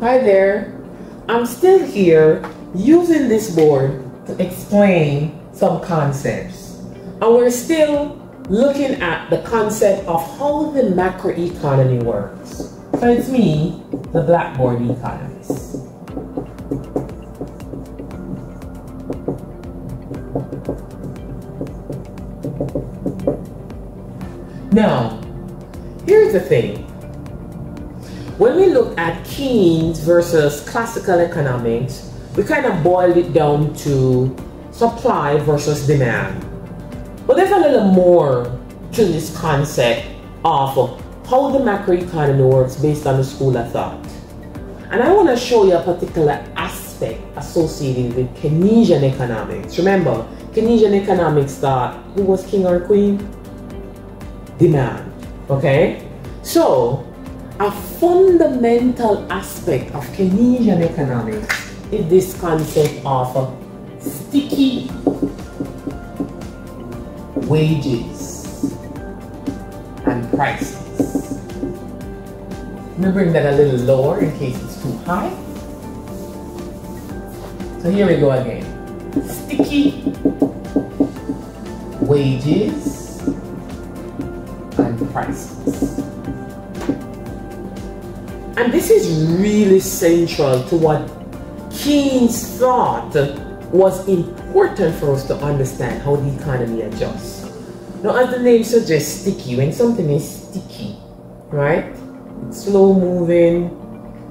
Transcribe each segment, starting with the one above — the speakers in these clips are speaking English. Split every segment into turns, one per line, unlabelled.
Hi there. I'm still here using this board to explain some concepts. And we're still looking at the concept of how the macroeconomy works. So it's me, the BlackBored economist. Now, here's the thing. When we look at Keynes versus classical economics, we kind of boiled it down to supply versus demand. But there's a little more to this concept of how the macroeconomy works based on the school of thought. And I want to show you a particular aspect associated with Keynesian economics. Remember, Keynesian economics thought who was king or queen? Demand. Okay? So, a fundamental aspect of Keynesian economics is this concept of sticky wages and prices. Let me bring that a little lower in case it's too high. So here we go again. Sticky wages and prices. And this is really central to what Keynes thought was important for us to understand how the economy adjusts. Now, as the name suggests, sticky, when something is sticky, right? It's slow moving,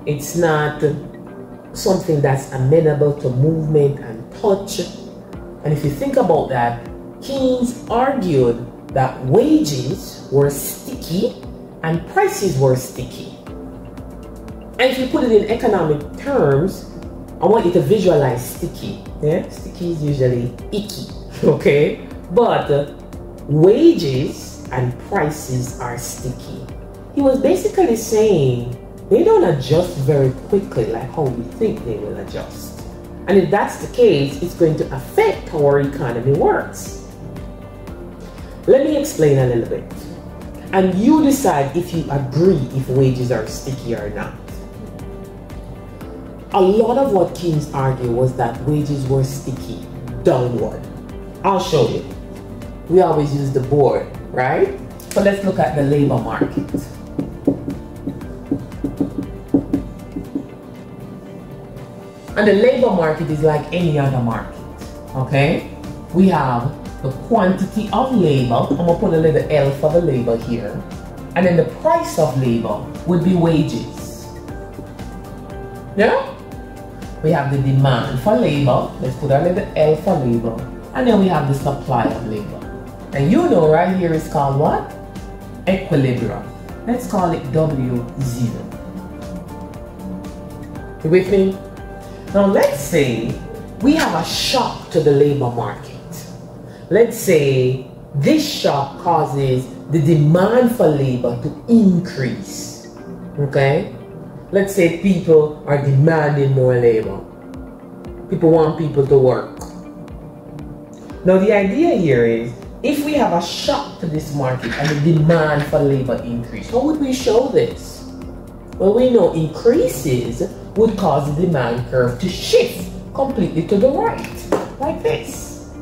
it's not something that's amenable to movement and touch. And if you think about that, Keynes argued that wages were sticky and prices were sticky. And if you put it in economic terms, I want you to visualize sticky. Yeah, sticky is usually icky, okay? But wages and prices are sticky. He was basically saying they don't adjust very quickly like how we think they will adjust. And if that's the case, it's going to affect how our economy works. Let me explain a little bit. And you decide if you agree if wages are sticky or not a lot of what Keynes argued was that wages were sticky downward. I'll show you. We always use the board, right? So let's look at the labor market. And the labor market is like any other market, okay? We have the quantity of labor, I'm gonna put a little L for the labor here, and then the price of labor would be wages. Yeah? We have the demand for labor. Let's put a little L for labor. And then we have the supply of labor. And you know right here is called what? Equilibrium. Let's call it W0. You with me? Now let's say we have a shock to the labor market. Let's say this shock causes the demand for labor to increase. Okay? Let's say people are demanding more labor. People want people to work. Now the idea here is if we have a shock to this market and the demand for labor increase, how would we show this? Well, we know increases would cause the demand curve to shift completely to the right, like this.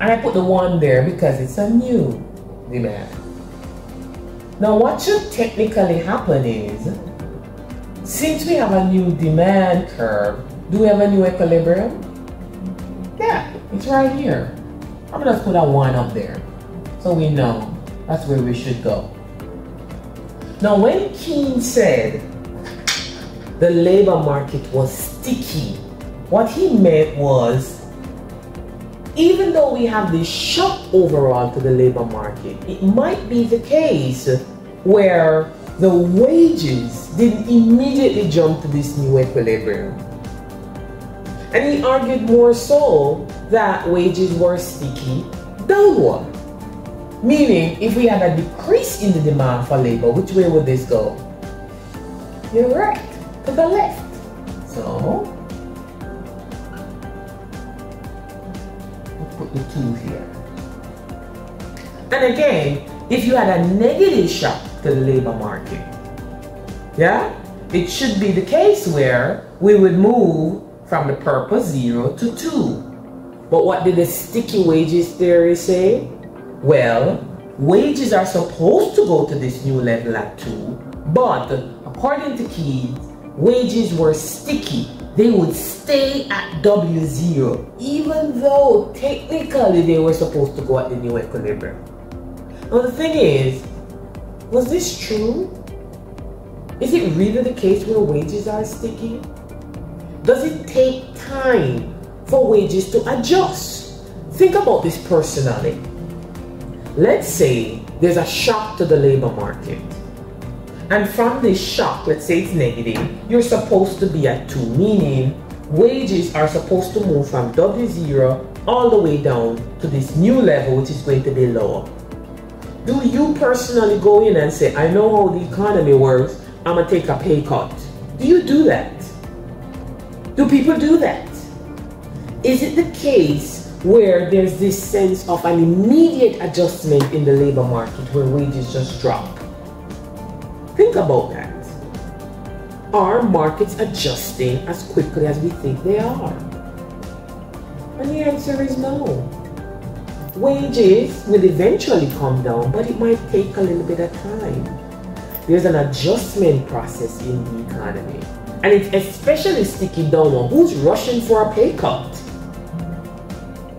And I put the one there because it's a new demand. Now what should technically happen is, since we have a new demand curve, do we have a new equilibrium? Yeah, it's right here. I'm gonna put a one up there so we know that's where we should go. Now when Keynes said the labor market was sticky, what he meant was even though we have this shock overall to the labor market, it might be the case where the wages didn't immediately jump to this new equilibrium. And he argued more so that wages were sticky downward. Meaning, if we had a decrease in the demand for labor, which way would this go? You're right, to the left. So, the two here. And again, if you had a negative shock to the labor market, Yeah? It should be the case where we would move from the purpose 0 to 2. But what did the sticky wages theory say? Well, wages are supposed to go to this new level at 2, but according to Keynes, wages were sticky. They would stay at W0, even though technically they were supposed to go at the new equilibrium. Now the thing is, was this true? Is it really the case where wages are sticky? Does it take time for wages to adjust? Think about this personally. Let's say there's a shock to the labor market. And from this shock, let's say it's negative, you're supposed to be at 2, meaning wages are supposed to move from W0 all the way down to this new level, which is going to be lower. Do you personally go in and say, I know how the economy works, I'm gonna take a pay cut? Do you do that? Do people do that? Is it the case where there's this sense of an immediate adjustment in the labor market where wages just drop? Think about that. Are markets adjusting as quickly as we think they are? And the answer is no. Wages will eventually come down, but it might take a little bit of time. There's an adjustment process in the economy. And it's especially sticky down on who's rushing for a pay cut.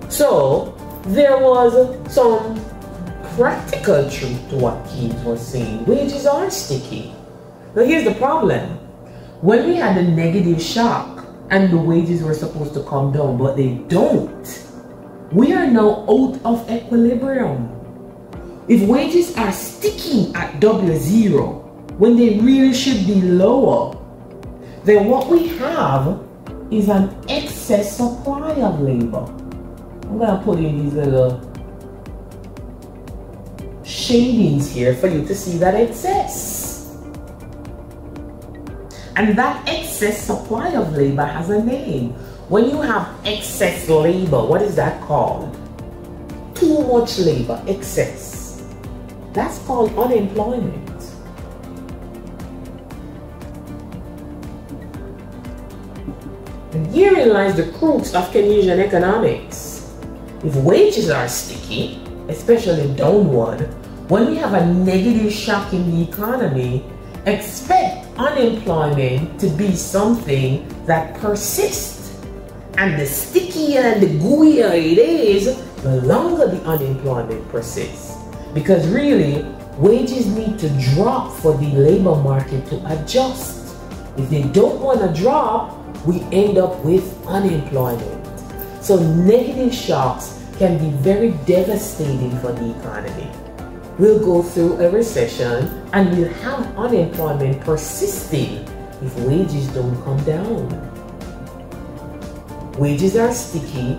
So there was some practical truth to what Keynes was saying. Wages are sticky. Now here's the problem. When we had a negative shock and the wages were supposed to come down, but they don't, we are now out of equilibrium. If wages are sticking at W0 when they really should be lower, then what we have is an excess supply of labor. I'm gonna put in these little shadings here for you to see that excess. And that excess supply of labor has a name. When you have excess labor, what is that called? Too much labor, excess. That's called unemployment. And herein lies the crux of Keynesian economics. If wages are sticky, especially downward, when we have a negative shock in the economy, expect unemployment to be something that persists. And the stickier and the gooier it is, the longer the unemployment persists. Because really, wages need to drop for the labor market to adjust. If they don't want to drop, we end up with unemployment. So negative shocks can be very devastating for the economy. We'll go through a recession and we'll have unemployment persisting if wages don't come down. Wages are sticky,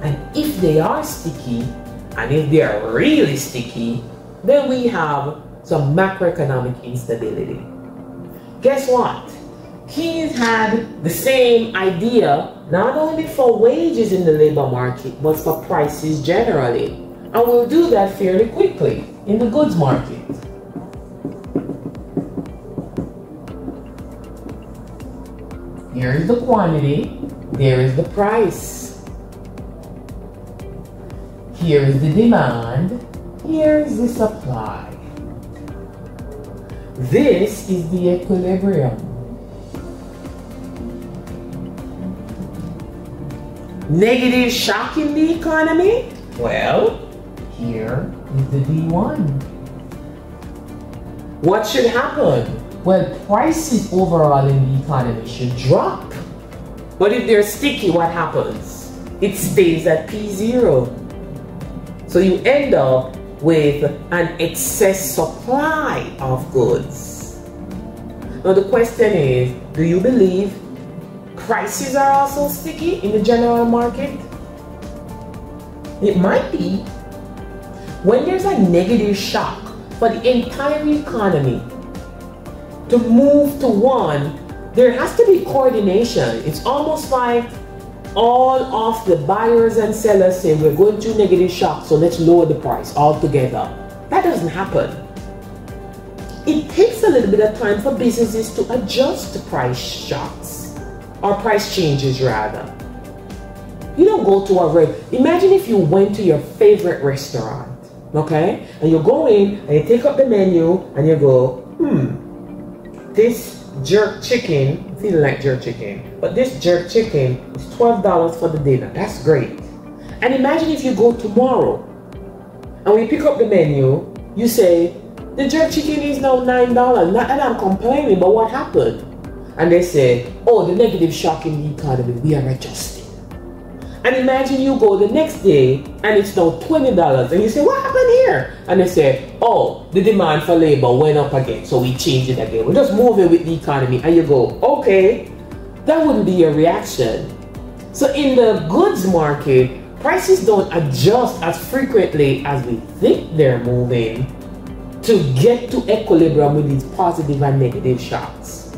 and if they are sticky, and if they are really sticky, then we have some macroeconomic instability. Guess what? Keynes had the same idea not only for wages in the labor market, but for prices generally. And we'll do that fairly quickly in the goods market. Here is the quantity, there is the price. Here is the demand, here is the supply. This is the equilibrium. Negative shock in the economy? Well, here is the D1. What should happen? Well, prices overall in the economy should drop. But if they're sticky, what happens? It stays at P0. So you end up with an excess supply of goods. Now the question is, do you believe prices are also sticky in the general market? It might be. When there's a negative shock for the entire economy to move to one, there has to be coordination. It's almost like all of the buyers and sellers say we're going through negative shock, so let's lower the price altogether. That doesn't happen. it takes a little bit of time for businesses to adjust to price shocks or price changes rather. You don't go to a restaurant. Imagine if you went to your favorite restaurant, okay, and you go in and you take up the menu and you go, hmm, this jerk chicken, feeling like jerk chicken, but this jerk chicken is twelve dollars for the dinner. That's great. And imagine if you go tomorrow and we pick up the menu, you say the jerk chicken is now $9. Not that I'm complaining, but what happened? And they say, oh, the negative shock in the economy, we are adjusting. And imagine you go the next day and it's now $20 and you say, what happened here? And they say, oh, the demand for labor went up again, so we changed it again. We're just moving with the economy. And you go, okay, that wouldn't be your reaction. So in the goods market, prices don't adjust as frequently as we think they're moving to get to equilibrium with these positive and negative shocks.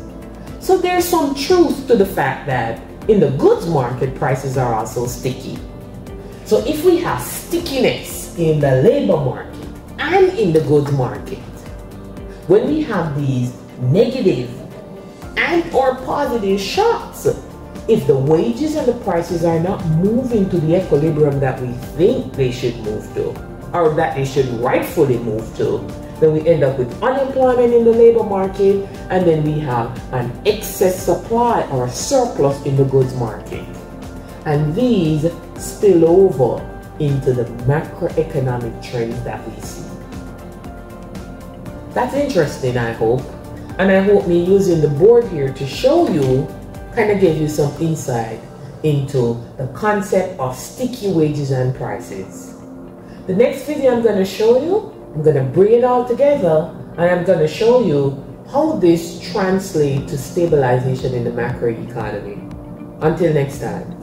So there's some truth to the fact that in the goods market, prices are also sticky. So if we have stickiness in the labor market and in the goods market, when we have these negative and or positive shocks, if the wages and the prices are not moving to the equilibrium that we think they should move to, or that they should rightfully move to, then we end up with unemployment in the labor market, and then we have an excess supply or a surplus in the goods market. And these spill over into the macroeconomic trends that we see. That's interesting, I hope. And I hope me using the board here to show you kind of give you some insight into the concept of sticky wages and prices. The next video I'm going to show you I'm going to bring it all together and I'm going to show you how this translates to stabilization in the macroeconomy. Until next time.